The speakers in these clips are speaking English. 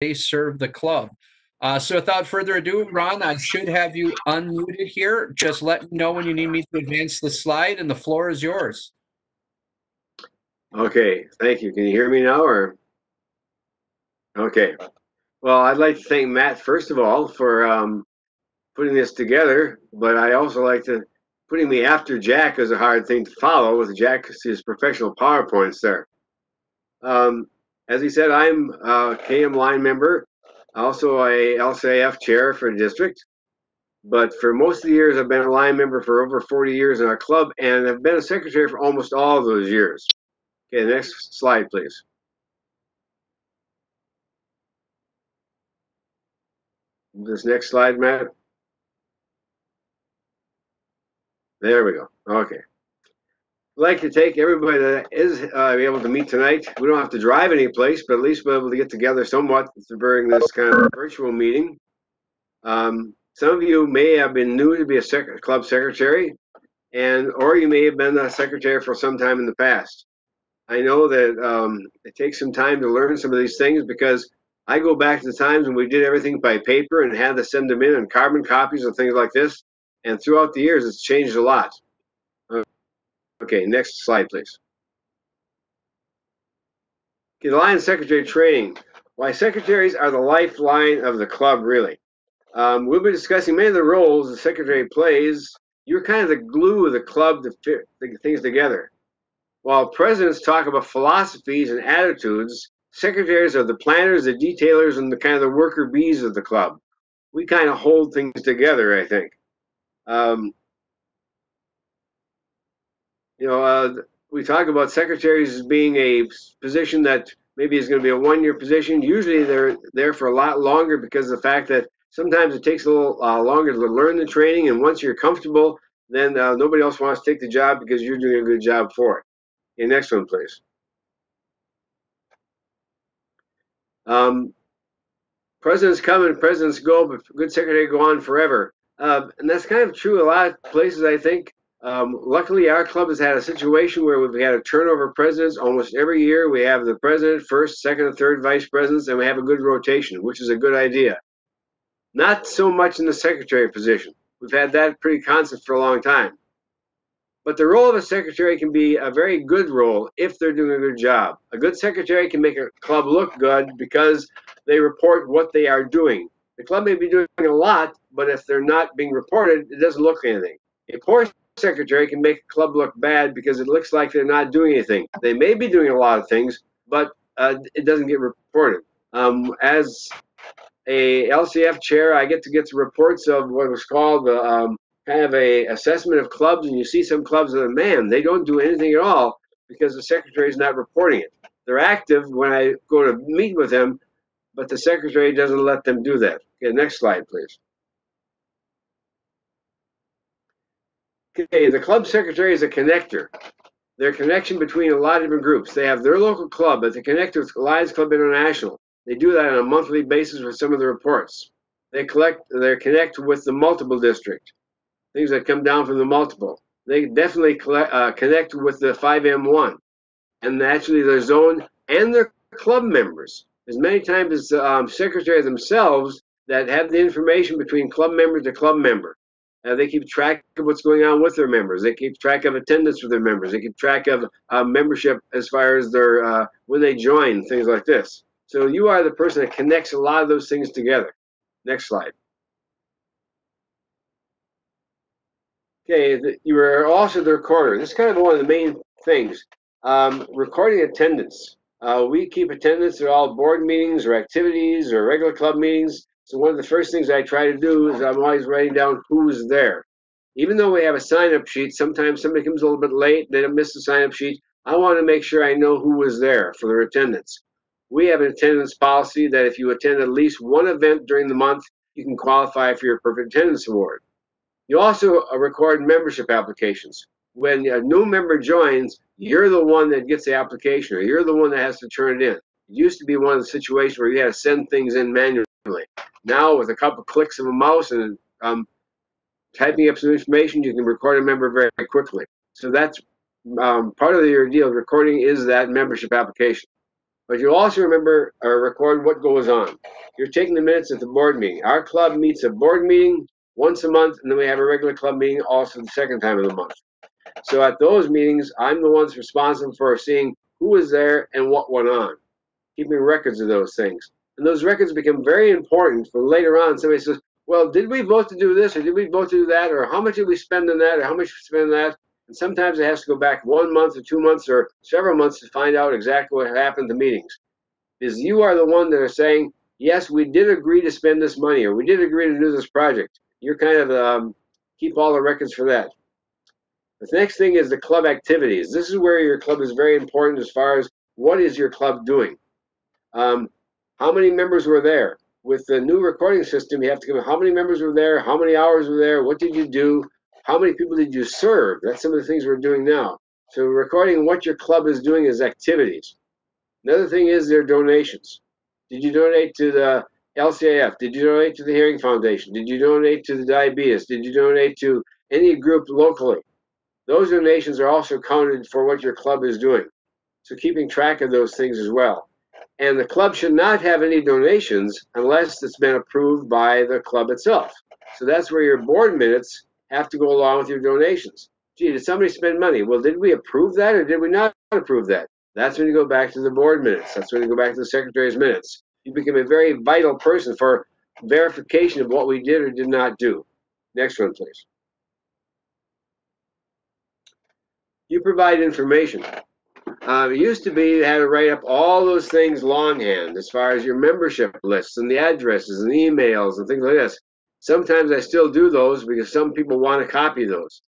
they serve the club. Uh, so without further ado, Ron, I should have you unmuted here. Just let me know when you need me to advance the slide, and the floor is yours. Okay, thank you. Can you hear me now, or? Okay. Well, I'd like to thank Matt first of all for um, putting this together, but I also like to putting me after Jack is a hard thing to follow with Jack's his professional PowerPoints there. Um, as he said, I'm a KM Lion member, also a LCIF chair for the district. But for most of the years, I've been a Lion member for over 40 years in our club, and I've been a secretary for almost all of those years. Okay, next slide, please. This next slide, Matt. There we go. Okay. I'd like to take everybody that is uh, able to meet tonight. We don't have to drive any place, but at least be able to get together somewhat during this kind of virtual meeting. Um, some of you may have been new to be a sec club secretary, and or you may have been a secretary for some time in the past. I know that um, it takes some time to learn some of these things because I go back to the times when we did everything by paper and had to send them in and carbon copies and things like this. And throughout the years, it's changed a lot. Okay, next slide, please. Okay, the Lion secretary training. Why secretaries are the lifeline of the club, really. Um, we'll be discussing many of the roles the secretary plays. You're kind of the glue of the club to fit things together. While presidents talk about philosophies and attitudes, secretaries are the planners, the detailers, and the kind of the worker bees of the club. We kind of hold things together, I think. Um, you know, uh, we talk about secretaries as being a position that maybe is going to be a one-year position. Usually, they're there for a lot longer because of the fact that sometimes it takes a little uh, longer to learn the training, and once you're comfortable, then uh, nobody else wants to take the job because you're doing a good job for it. Okay, next one, please. Um, presidents come and presidents go, but good secretary go on forever. Uh, and that's kind of true a lot of places, I think. Um, luckily, our club has had a situation where we've had a turnover presidents almost every year. We have the president, first, second, and third vice presidents, and we have a good rotation, which is a good idea. Not so much in the secretary position. We've had that pretty constant for a long time. But the role of a secretary can be a very good role if they're doing a good job. A good secretary can make a club look good because they report what they are doing. The club may be doing a lot, but if they're not being reported, it doesn't look anything. A poor secretary can make a club look bad because it looks like they're not doing anything. They may be doing a lot of things, but uh, it doesn't get reported. Um, as a LCIF chair, I get to get the reports of what was called the um, kind of a assessment of clubs, and you see some clubs that, man, they don't do anything at all because the secretary is not reporting it. They're active when I go to meet with them, but the secretary doesn't let them do that. Okay, next slide, please. Okay, the club secretary is a connector. They're a connection between a lot of different groups. They have their local club, but they connect with Lions Club International. They do that on a monthly basis with some of the reports. They collect, they connect with the multiple district things that come down from the multiple. They definitely collect, uh, connect with the 5M1 and actually their zone and their club members. As many times as um, secretary themselves that have the information between club member to club member. Uh, they keep track of what's going on with their members. They keep track of attendance with their members. They keep track of uh, membership as far as their uh, when they join, things like this. So you are the person that connects a lot of those things together. Next slide. Okay, you are also the recorder. This is kind of one of the main things. Um, recording attendance. Uh, we keep attendance at all board meetings or activities or regular club meetings. So one of the first things I try to do is I'm always writing down who's there. Even though we have a sign-up sheet, sometimes somebody comes a little bit late, they miss the sign-up sheet. I want to make sure I know who was there for their attendance. We have an attendance policy that if you attend at least one event during the month, you can qualify for your perfect attendance award. You also uh, record membership applications. When a new member joins, you're the one that gets the application or you're the one that has to turn it in. It used to be one of the situations where you had to send things in manually. Now, with a couple clicks of a mouse and um, typing up some information, you can record a member very, quickly. So that's um, part of your deal. Recording is that membership application. but you also remember or record what goes on. You're taking the minutes at the board meeting. Our club meets a board meeting once a month, and then we have a regular club meeting also the second time of the month. So at those meetings, I'm the ones responsible for seeing who was there and what went on, keeping records of those things. And those records become very important for later on. Somebody says, well, did we vote to do this or did we vote to do that? Or how much did we spend on that or how much we spend on that? And sometimes it has to go back one month or two months or several months to find out exactly what happened to meetings. Because you are the one that are saying, yes, we did agree to spend this money or we did agree to do this project. You're kind of um, keep all the records for that. The next thing is the club activities. This is where your club is very important as far as what is your club doing. Um, how many members were there? With the new recording system, you have to give how many members were there, how many hours were there, what did you do, how many people did you serve? That's some of the things we're doing now. So recording what your club is doing is activities. Another thing is their donations. Did you donate to the LCIF? Did you donate to the Hearing Foundation? Did you donate to the diabetes? Did you donate to any group locally? Those donations are also counted for what your club is doing. So keeping track of those things as well. And the club should not have any donations unless it's been approved by the club itself. So that's where your board minutes have to go along with your donations. Gee, did somebody spend money? Well, did we approve that or did we not approve that? That's when you go back to the board minutes. That's when you go back to the secretary's minutes. You become a very vital person for verification of what we did or did not do. Next one, please. You provide information. Uh, it used to be you had to write up all those things longhand as far as your membership lists and the addresses and emails and things like this. Sometimes I still do those because some people want to copy those.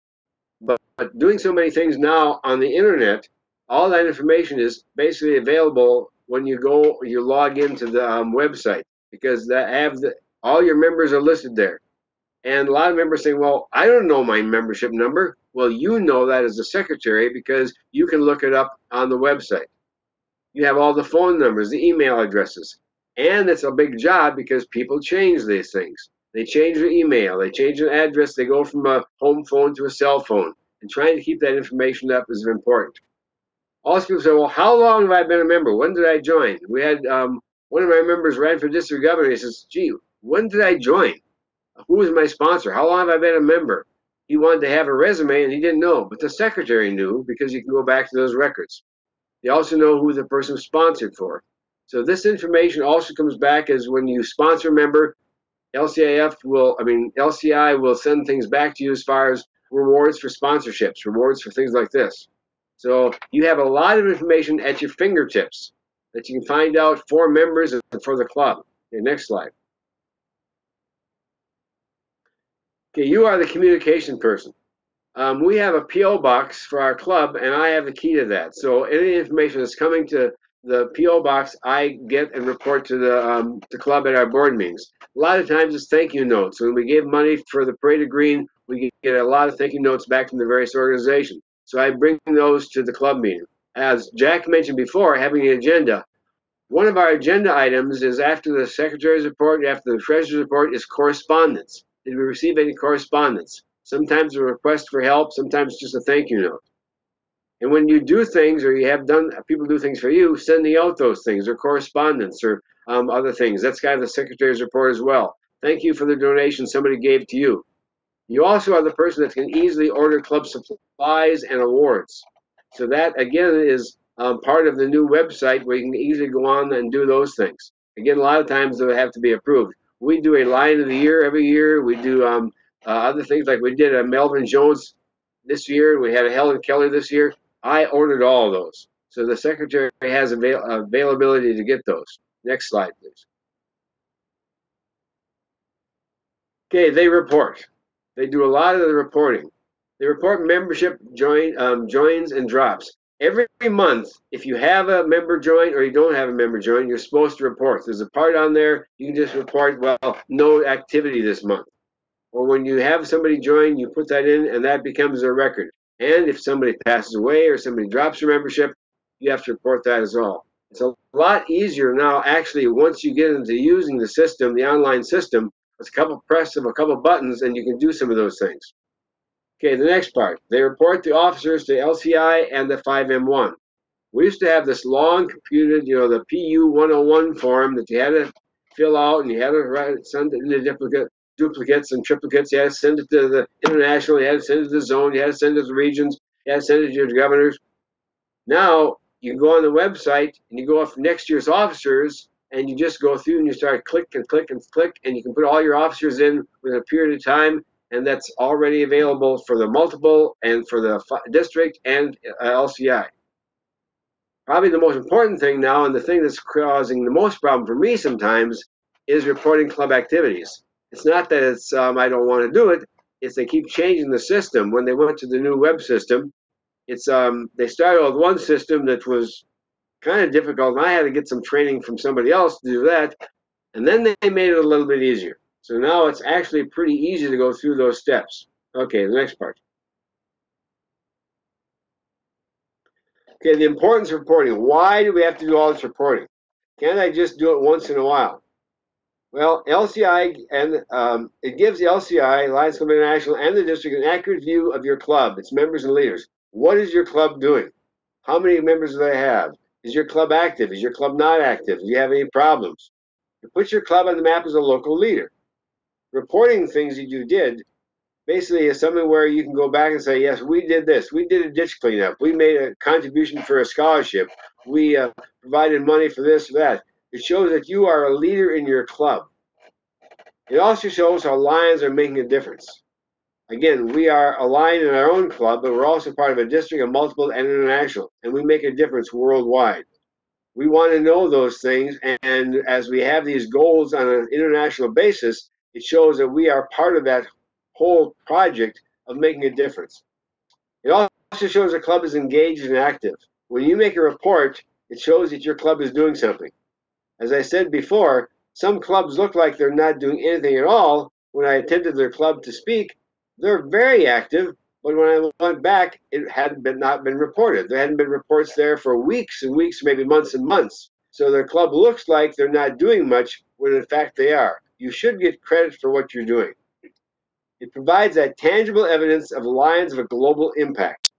But, but doing so many things now on the internet, all that information is basically available when you go, you log into the um, website because that have the, all your members are listed there. And a lot of members say, well, I don't know my membership number. Well, you know that as a secretary because you can look it up on the website. You have all the phone numbers, the email addresses. And it's a big job because people change these things. They change their email, they change an address, they go from a home phone to a cell phone. And trying to keep that information up is important. Also, people say, well, how long have I been a member? When did I join? We had um, one of my members ran for district governor. He says, gee, when did I join? Who was my sponsor? How long have I been a member? He wanted to have a resume and he didn't know, but the secretary knew because you can go back to those records. They also know who the person sponsored for. So this information also comes back as when you sponsor a member, LCIF will, I mean, LCI will send things back to you as far as rewards for sponsorships, rewards for things like this. So you have a lot of information at your fingertips that you can find out for members and for the club. Okay, next slide. Okay, you are the communication person. Um, we have a PO box for our club, and I have the key to that. So any information that's coming to the PO box, I get and report to the um, the club at our board meetings. A lot of times it's thank you notes. When we give money for the Parade of Green, we get a lot of thank you notes back from the various organizations. So I bring those to the club meeting. As Jack mentioned before, having an agenda. One of our agenda items is after the secretary's report, after the treasurer's report, is correspondence. Did we receive any correspondence? Sometimes a request for help, sometimes just a thank you note. And when you do things or you have done, people do things for you, sending out those things or correspondence or um, other things. That's kind of the secretary's report as well. Thank you for the donation somebody gave to you. You also are the person that can easily order club supplies and awards. So that again is um, part of the new website where you can easily go on and do those things. Again, a lot of times they have to be approved. We do a Lion of the year every year. We do um, uh, other things like we did a Melvin Jones this year. We had a Helen Keller this year. I ordered all of those. So the secretary has avail availability to get those. Next slide, please. Okay, they report. They do a lot of the reporting. They report membership join um, joins and drops. Every month, if you have a member join or you don't have a member join, you're supposed to report. There's a part on there you can just report, well, no activity this month. Or when you have somebody join, you put that in and that becomes a record. And if somebody passes away or somebody drops your membership, you have to report that as well. It's a lot easier now, actually, once you get into using the system, the online system, it's a couple press of a couple buttons and you can do some of those things. Okay, the next part. They report the officers to LCI and the 5M1. We used to have this long computed, you know, the PU 101 form that you had to fill out and you had to write, send it into duplicate, duplicates and triplicates. You had to send it to the international, you had to send it to the zone, you had to send it to the regions, you had to send it to your governors. Now you can go on the website and you go off next year's officers and you just go through and you start click and click and click and you can put all your officers in within a period of time and that's already available for the multiple and for the district and uh, LCI. Probably the most important thing now and the thing that's causing the most problem for me sometimes is reporting club activities. It's not that it's um, I don't want to do it, it's they keep changing the system. When they went to the new web system, it's um, they started with one system that was kind of difficult, and I had to get some training from somebody else to do that. And then they made it a little bit easier. So now it's actually pretty easy to go through those steps. Okay, the next part. Okay, the importance of reporting. Why do we have to do all this reporting? Can't I just do it once in a while? Well, LCI and um, it gives the LCI, Lions Club International, and the district an accurate view of your club, its members and leaders. What is your club doing? How many members do they have? Is your club active? Is your club not active? Do you have any problems? You put your club on the map as a local leader. Reporting things that you did basically is something where you can go back and say, yes, we did this. We did a ditch cleanup. We made a contribution for a scholarship. We uh, provided money for this or that. It shows that you are a leader in your club. It also shows how Lions are making a difference. Again, we are aligned in our own club, but we're also part of a district of multiple and international, and we make a difference worldwide. We want to know those things, and as we have these goals on an international basis, it shows that we are part of that whole project of making a difference. It also shows the club is engaged and active. When you make a report, it shows that your club is doing something. As I said before, some clubs look like they're not doing anything at all. When I attended their club to speak, they're very active, but when I went back, it hadn't been not been reported. There hadn't been reports there for weeks and weeks, maybe months and months. So their club looks like they're not doing much when in fact they are. You should get credit for what you're doing. It provides that tangible evidence of Lions of a global impact.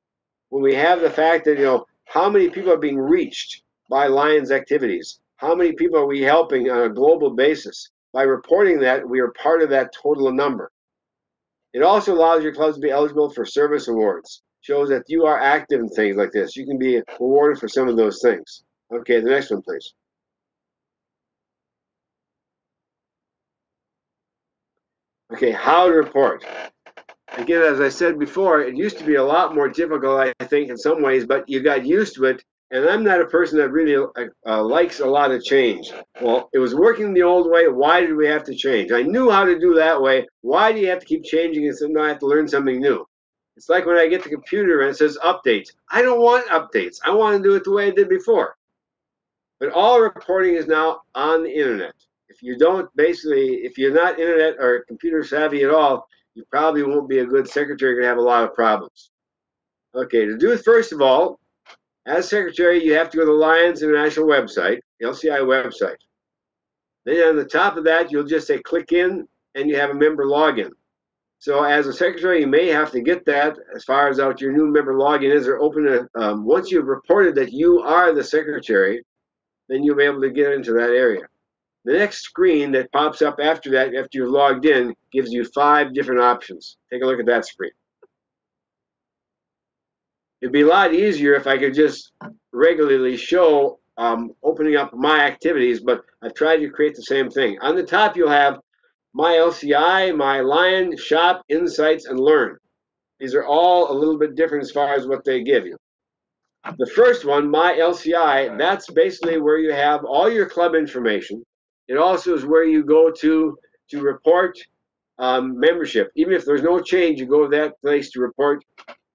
When we have the fact that, you know, how many people are being reached by Lions activities? How many people are we helping on a global basis? By reporting that, we are part of that total number. It also allows your clubs to be eligible for service awards. Shows that you are active in things like this. You can be awarded for some of those things. Okay, the next one, please. Okay, how to report. Again, as I said before, it used to be a lot more difficult, I think, in some ways, but you got used to it and I'm not a person that really uh, uh, likes a lot of change. Well, it was working the old way. Why did we have to change? I knew how to do that way. Why do you have to keep changing and now I have to learn something new? It's like when I get the computer and it says updates. I don't want updates. I want to do it the way I did before. But all reporting is now on the internet. If you don't basically, if you're not internet or computer savvy at all, you probably won't be a good secretary. You're going to have a lot of problems. Okay, to do it, first of all, as secretary, you have to go to the Lions International website, LCI website. Then on the top of that, you'll just say click in and you have a member login. So as a secretary, you may have to get that as far as out your new member login is or open it. Um, once you've reported that you are the secretary, then you'll be able to get into that area. The next screen that pops up after that, after you've logged in, gives you five different options. Take a look at that screen. It'd be a lot easier if I could just regularly show um, opening up my activities, but I've tried to create the same thing. On the top, you'll have my LCI, my Lion, Shop, Insights, and Learn. These are all a little bit different as far as what they give you. The first one, my LCI, that's basically where you have all your club information. It also is where you go to to report um, membership. Even if there's no change, you go to that place to report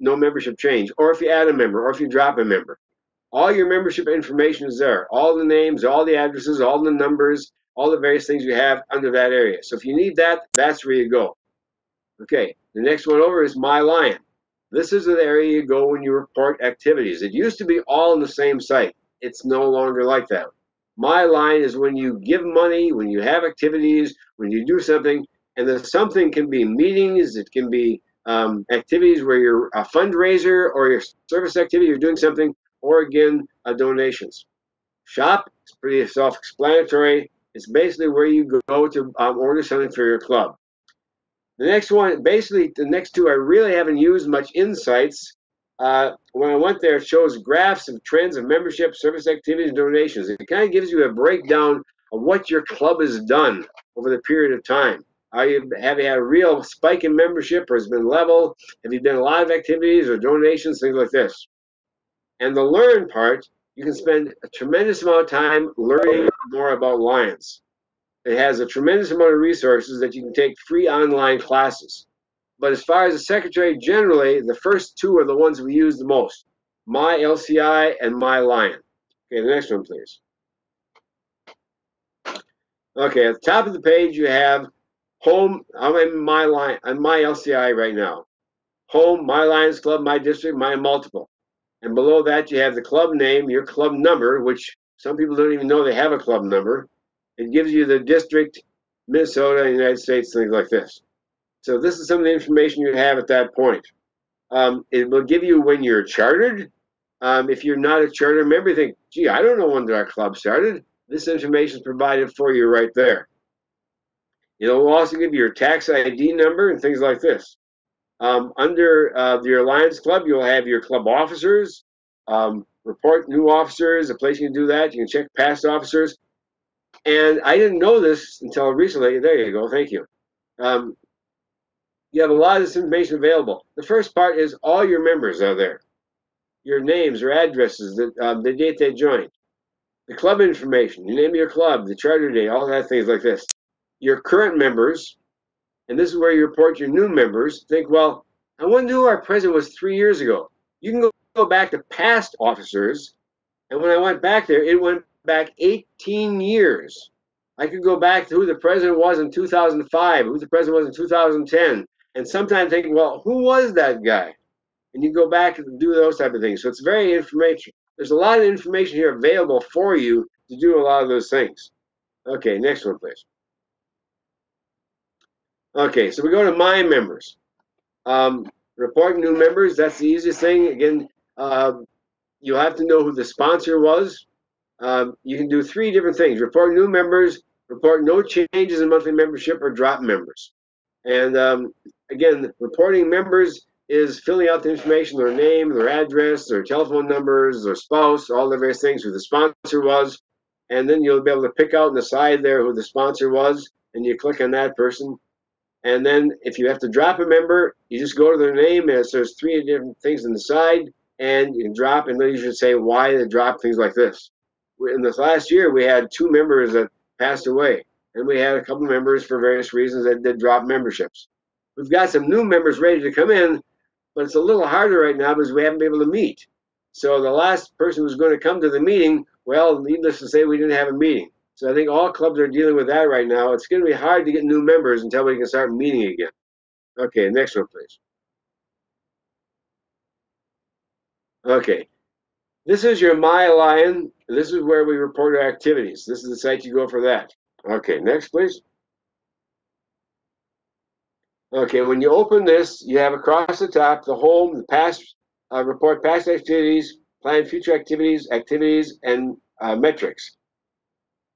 no membership change, or if you add a member, or if you drop a member. All your membership information is there. All the names, all the addresses, all the numbers, all the various things you have under that area. So if you need that, that's where you go. Okay, the next one over is My Lion. This is the area you go when you report activities. It used to be all in the same site. It's no longer like that. My Lion is when you give money, when you have activities, when you do something, and the something can be meetings, it can be um, activities where you're a fundraiser or your service activity, you're doing something or again, uh, donations. Shop is pretty self-explanatory. It's basically where you go to um, order something for your club. The next one, basically, the next two I really haven't used much insights. Uh, when I went there, it shows graphs of trends of membership, service activities, and donations. It kind of gives you a breakdown of what your club has done over the period of time. Are you, have you had a real spike in membership or has been level? Have you done a lot of activities or donations, things like this? And the learn part, you can spend a tremendous amount of time learning more about Lions. It has a tremendous amount of resources that you can take free online classes. But as far as the secretary, generally, the first two are the ones we use the most My LCI and My Lion. Okay, the next one, please. Okay, at the top of the page, you have home. I'm in my Lion. I'm my LCI right now. Home, my Lions Club, my district, my multiple. And below that, you have the club name, your club number, which some people don't even know they have a club number. It gives you the district, Minnesota, United States, things like this. So this is some of the information you have at that point. Um, it will give you when you're chartered. Um, if you're not a charter member, you think, gee, I don't know when our club started. This information is provided for you right there. It'll also give you your tax ID number and things like this. Um, under uh, your Lions Club, you'll have your club officers, um, report new officers, a place you can do that. You can check past officers. And I didn't know this until recently. There you go. Thank you. Um, you have a lot of this information available. The first part is all your members are there. Your names or addresses, the, um, the date they joined the club information, the name of your club, the charter date, all that things like this. Your current members, and this is where you report your new members, think, well, I wonder who our president was three years ago. You can go, go back to past officers, and when I went back there, it went back 18 years. I could go back to who the president was in 2005, who the president was in 2010, and sometimes think, well, who was that guy? And you go back and do those type of things. So it's very information. There's a lot of information here available for you to do a lot of those things. Okay, next one, please. Okay, so we go to my members. Um, report new members, that's the easiest thing. Again, uh, you have to know who the sponsor was. Um, you can do three different things. Report new members, report no changes in monthly membership, or drop members. And um, again, reporting members is filling out the information, their name, their address, their telephone numbers, their spouse, all the various things, who the sponsor was. And then you'll be able to pick out on the side there who the sponsor was, and you click on that person. And then if you have to drop a member, you just go to their name, and there's three different things on the side, and you can drop, and then you should say why they drop, things like this. In this last year, we had two members that passed away, and we had a couple members for various reasons that did drop memberships. We've got some new members ready to come in, but it's a little harder right now because we haven't been able to meet. So the last person who's going to come to the meeting, well, needless to say, we didn't have a meeting. So I think all clubs are dealing with that right now. It's going to be hard to get new members until we can start meeting again. Okay, next one, please. Okay, this is your My Lion. This is where we report our activities. This is the site you go for that. Okay, next, please. Okay, when you open this, you have across the top the home, the past uh, report past activities, plan future activities, activities, and uh, metrics.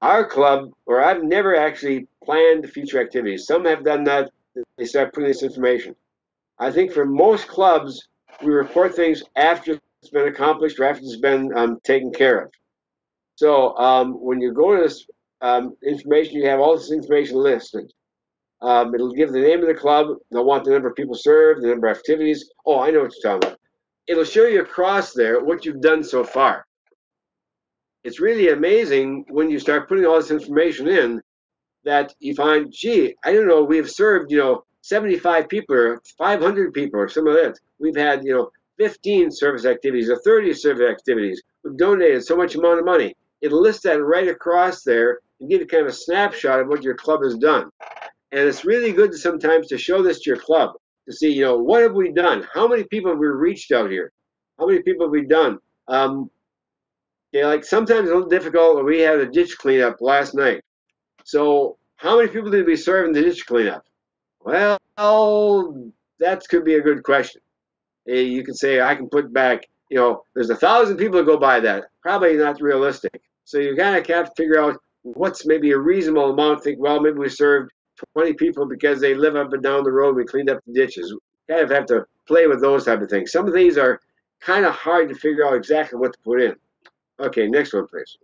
Our club, or I've never actually planned future activities. Some have done that. They start putting this information. I think for most clubs, we report things after it's been accomplished or after it's been um, taken care of. So um, when you go to this um, information, you have all this information listed. Um, it'll give the name of the club. They'll want the number of people served, the number of activities. Oh, I know what you're talking about. It'll show you across there what you've done so far. It's really amazing when you start putting all this information in that you find, gee, I don't know, we've served, you know, 75 people or 500 people or some of that. We've had, you know, 15 service activities or 30 service activities. We've donated so much amount of money. It'll list that right across there and give you kind of a snapshot of what your club has done. And it's really good sometimes to show this to your club to see, you know, what have we done? How many people have we reached out here? How many people have we done? Um, yeah, like sometimes it's a little difficult. We had a ditch cleanup last night. So how many people did we serve in the ditch cleanup? Well, that could be a good question. You could say I can put back you know, there's a thousand people that go by that. Probably not realistic. So you kind of have to figure out what's maybe a reasonable amount. Think, well, maybe we served 20 people because they live up and down the road. We cleaned up the ditches. Kind of have to play with those type of things. Some of these are kind of hard to figure out exactly what to put in. Okay, next one, please.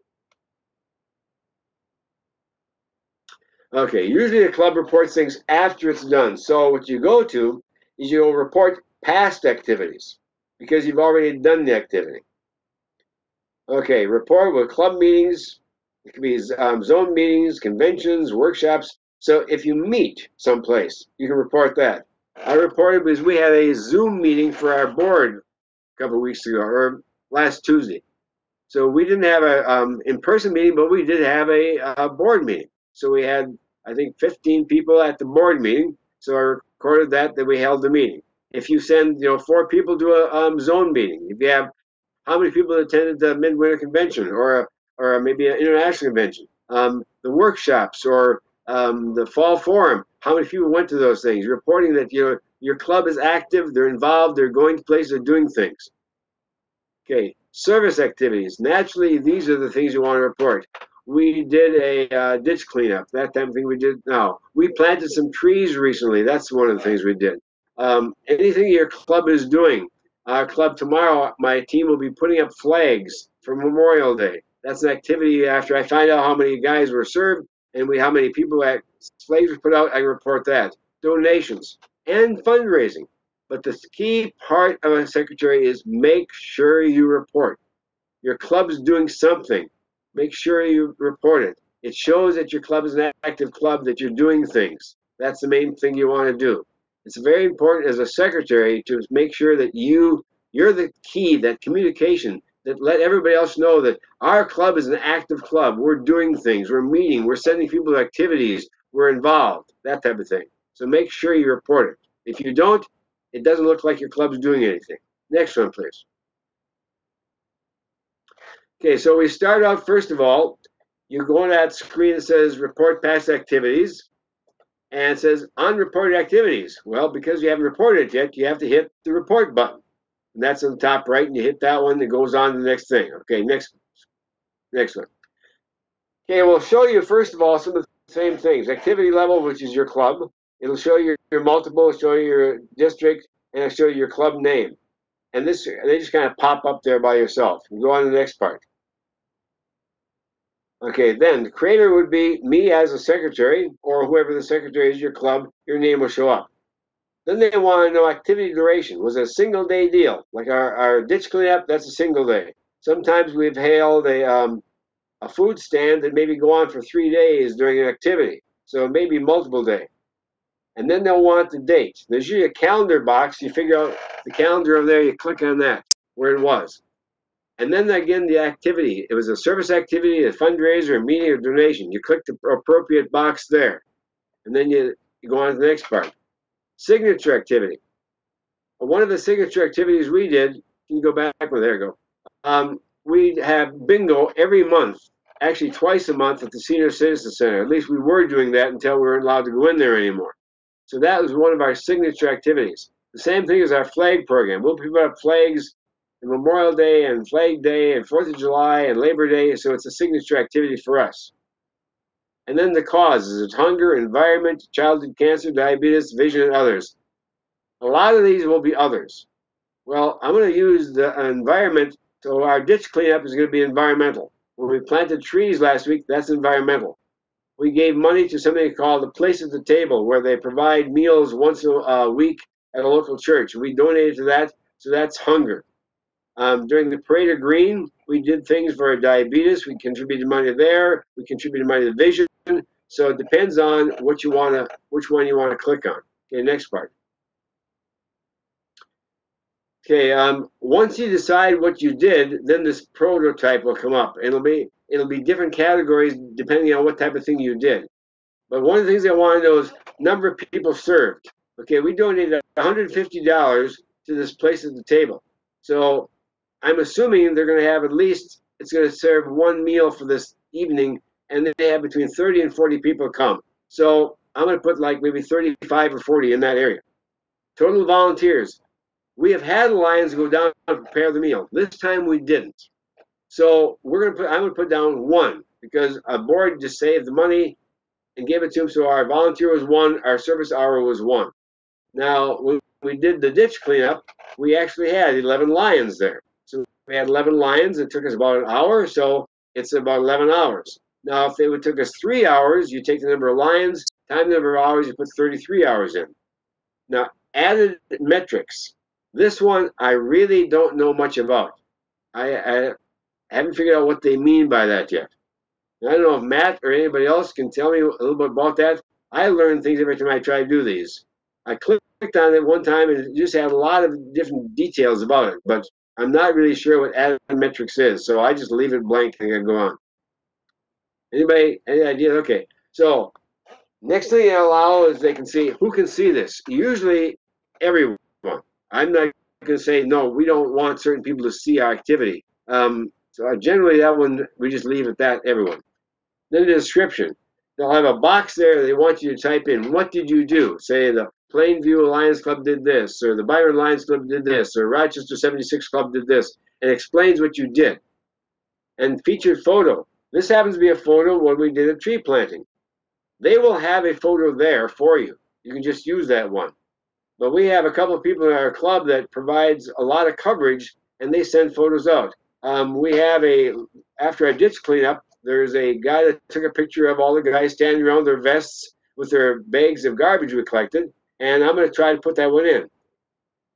Okay, usually the club reports things after it's done. So what you go to is you'll report past activities because you've already done the activity. Okay, report with club meetings. It could be um, zone meetings, conventions, workshops. So if you meet someplace, you can report that. I reported because we had a Zoom meeting for our board a couple weeks ago, or last Tuesday. So we didn't have a um, in-person meeting, but we did have a, a board meeting. So we had I think 15 people at the board meeting. So I recorded that that we held the meeting. If you send you know four people to a um, zone meeting, if you have how many people attended the midwinter convention or a, or maybe an international convention, um, the workshops or um, the fall forum, how many people went to those things? Reporting that your your club is active, they're involved, they're going to places, they're doing things. Okay, service activities. Naturally, these are the things you want to report we did a uh, ditch cleanup. That of thing we did now. We planted some trees recently. That's one of the things we did. Um, anything your club is doing. Our club tomorrow, my team will be putting up flags for Memorial Day. That's an activity after I find out how many guys were served and we how many people had slaves were put out. I report that. Donations and fundraising. But the key part of a secretary is make sure you report. Your club's doing something make sure you report it. It shows that your club is an active club, that you're doing things. That's the main thing you want to do. It's very important as a secretary to make sure that you you're the key, that communication, that let everybody else know that our club is an active club. We're doing things, we're meeting, we're sending people to activities, we're involved, that type of thing. So make sure you report it. If you don't, it doesn't look like your club's doing anything. Next one, please. Okay, so we start out first of all, you go on that screen that says report past activities and it says unreported activities. Well, because you haven't reported it yet, you have to hit the report button. And that's on the top right, and you hit that one, it goes on to the next thing. Okay, next next one. Okay, we'll show you first of all some of the same things. Activity level, which is your club. It'll show you your multiple, show you your district, and it'll show you your club name. And this, they just kind of pop up there by yourself. You go on to the next part. Okay, then the creator would be me as a secretary, or whoever the secretary is, your club, your name will show up. Then they want to know activity duration. Was it a single day deal? Like our, our ditch cleanup, that's a single day. Sometimes we've held a, um, a food stand that maybe go on for three days during an activity. So maybe multiple day and then they'll want the date. There's usually a calendar box. You figure out the calendar over there, you click on that, where it was. And then again, the activity. It was a service activity, a fundraiser, a meeting, or donation. You click the appropriate box there. And then you, you go on to the next part. Signature activity. One of the signature activities we did, can you go back? Well, there you go. Um, we have bingo every month, actually twice a month at the Senior Citizen Center. At least we were doing that until we weren't allowed to go in there anymore. So that was one of our signature activities. The same thing as our flag program. We'll put up flags Memorial Day and Flag Day and Fourth of July and Labor Day, so it's a signature activity for us. And then the causes: it's hunger, environment, childhood cancer, diabetes, vision, and others. A lot of these will be others. Well, I'm going to use the environment, so our ditch cleanup is going to be environmental. When we planted trees last week, that's environmental we gave money to something called the Place at the Table, where they provide meals once a week at a local church. We donated to that, so that's hunger. Um, during the Parade of Green, we did things for a diabetes. We contributed money there. We contributed money to vision. So it depends on what you want to, which one you want to click on. Okay, next part. Okay, um, once you decide what you did, then this prototype will come up. It'll be it'll be different categories depending on what type of thing you did. But one of the things I want to know is number of people served. Okay, we donated $150 to this place at the table. So I'm assuming they're going to have at least, it's going to serve one meal for this evening, and they have between 30 and 40 people come. So I'm going to put like maybe 35 or 40 in that area. Total volunteers. We have had Lions go down and prepare the meal. This time we didn't. So we're gonna put, I'm gonna put down one because a board just saved the money and gave it to him. So our volunteer was one, our service hour was one. Now, when we did the ditch cleanup, we actually had 11 lions there. So we had 11 lions. It took us about an hour, so it's about 11 hours. Now, if it would took us three hours, you take the number of lions, time the number of hours, you put 33 hours in. Now, added metrics. This one I really don't know much about. I, I haven't figured out what they mean by that yet. I don't know if Matt or anybody else can tell me a little bit about that. I learn things every time I try to do these. I clicked on it one time and it just had a lot of different details about it, but I'm not really sure what added metrics is, so I just leave it blank and I go on. Anybody, any idea? Okay, so next thing I allow is they can see who can see this. Usually, everyone. I'm not going to say no. We don't want certain people to see our activity. Um, so generally, that one we just leave it that everyone. Then the description. They'll have a box there. They want you to type in what did you do. Say the Plainview Lions Club did this, or the Byron Lions Club did this, or Rochester 76 Club did this, and explains what you did. And featured photo. This happens to be a photo when we did a tree planting. They will have a photo there for you. You can just use that one. But we have a couple of people in our club that provides a lot of coverage, and they send photos out. Um, we have a after a ditch cleanup. There's a guy that took a picture of all the guys standing around their vests with their bags of garbage we collected, and I'm going to try to put that one in.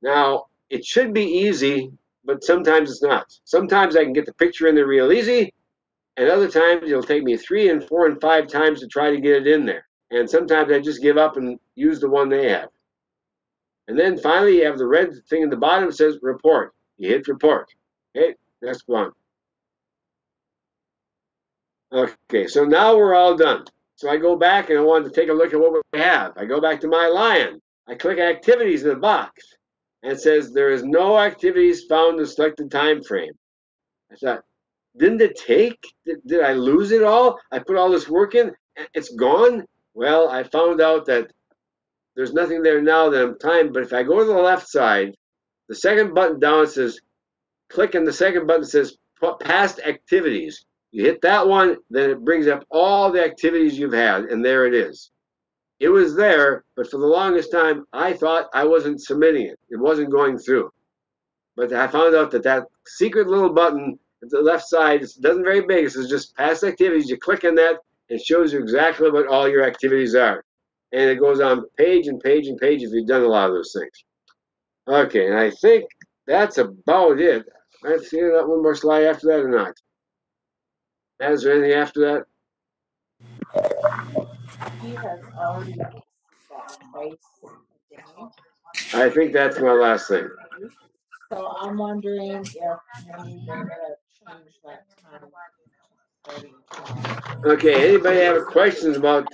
Now it should be easy, but sometimes it's not. Sometimes I can get the picture in there real easy, and other times it'll take me three and four and five times to try to get it in there. And sometimes I just give up and use the one they have. And then finally, you have the red thing in the bottom that says report. You hit report. Okay, next one. Okay, so now we're all done. So I go back and I wanted to take a look at what we have. I go back to my lion. I click activities in the box and it says there is no activities found in the selected time frame. I thought, didn't it take? Did, did I lose it all? I put all this work in, it's gone. Well, I found out that there's nothing there now that I'm time. But if I go to the left side, the second button down says click and the second button says past activities. You hit that one, then it brings up all the activities you've had, and there it is. It was there, but for the longest time, I thought I wasn't submitting it. It wasn't going through. But I found out that that secret little button at the left side, it doesn't very big. It says just past activities. You click on that, and it shows you exactly what all your activities are. And it goes on page and page and page if you've done a lot of those things. Okay, and I think that's about it. Let's see that one more slide after that or not. Is there anything after that? He has already that twice a. I think that's my last thing. So I'm wondering if maybe they're gonna change that time. Okay, anybody have questions about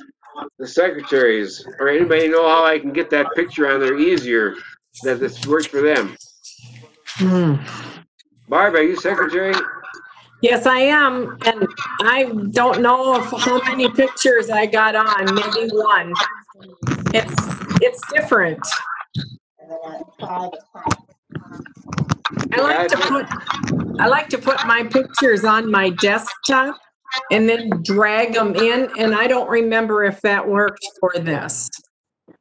the secretaries? Or anybody know how I can get that picture on there easier, that this works for them? Hmm. Barb, are you secretary? Yes, I am, and I don't know if how many pictures I got on, maybe one. It's, it's different. And then at five o'clock. I like to put, I like to put my pictures on my desktop and then drag them in, and I don't remember if that worked for this. I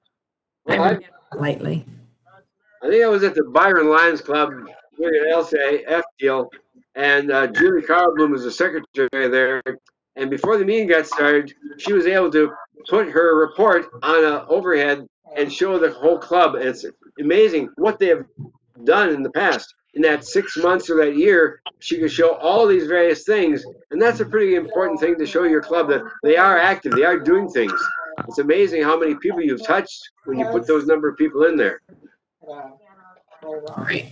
Well, I, haven't Lately. I think I was at the Byron Lions Club, doing an LCIF deal, and uh, Julie Carlbloom was the secretary there. And before the meeting got started, she was able to put her report on a overhead and show the whole club. And it's amazing what they have done in the past. In that six months or that year, she could show all these various things. And that's a pretty important thing to show your club that they are active, they are doing things. It's amazing how many people you've touched when you put those number of people in there. hold on. Right.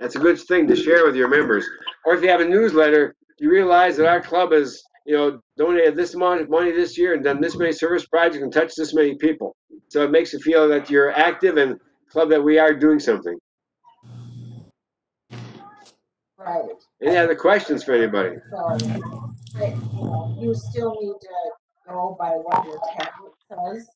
That's a good thing to share with your members. Or if you have a newsletter, you realize that our club has, you know, donated this amount of money this year and done this many service projects and touched this many people. So it makes you feel that you're active and club that we are doing something. Right, Any other questions for anybody? so, I- you know, you still need to go by what your tablet says.